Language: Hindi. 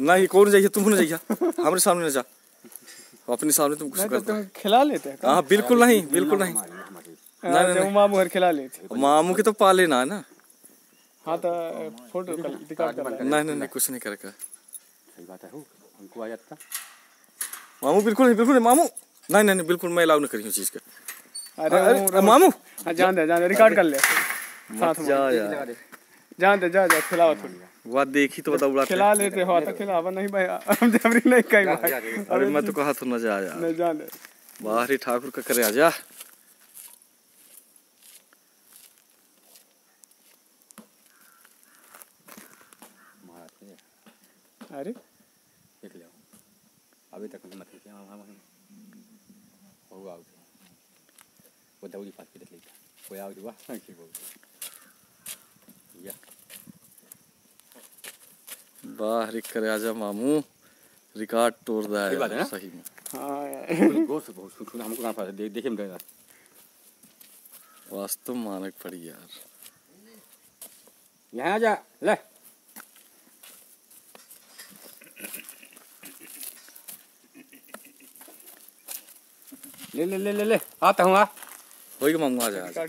नहीं कौन जाइए तुम ना जाइए हमारे सामने न जा अपने सामने तुम कुछ तो तुम खिला लेते हैं हाँ बिल्कुल नहीं बिल्कुल नहीं मामू हर खिला लेते मामू के तो पाले ना है ना हाँ तो फ़ोटो नहीं नहीं नहीं कुछ नहीं करेगा सही बात है हमको आ जाता मामू बिल्कुल नहीं बिल्कुल नहीं मामू नहीं नहीं नहीं बिल्कुल मैं अलाउ नहीं करी चीज़ का अरे मामू जान दे जान दे रिकॉर्ड कर ले साथ में जा यार जान दे जा जा खिलाओ थोड़ी। वह देखी तो बता उड़ाते खिला लेते हो तो खिलावा नहीं भाई हम जबरी नहीं कही भाई अरे मैं तो कहा तो न जा यार नहीं जान। दे बाहरी ठाकुर का करे आजा। अरे। देख लो अभी तक मत किया हम हम होगा आउट वो दौड़ी पास के देख लेता। कोई आउट हुआ? की बोल बाहरी करे आजा मामू रिकॉर्ड तोड़ रहा है। है सही में। हाँ। यार गोश बहुत सुन हमको कहाँ पता देख देखे में वास्तव में मानक पड़ी यार। यहाँ आ जा ले। ले ले ले ले ले आता हूँ आ। होई मामू आजा आजा।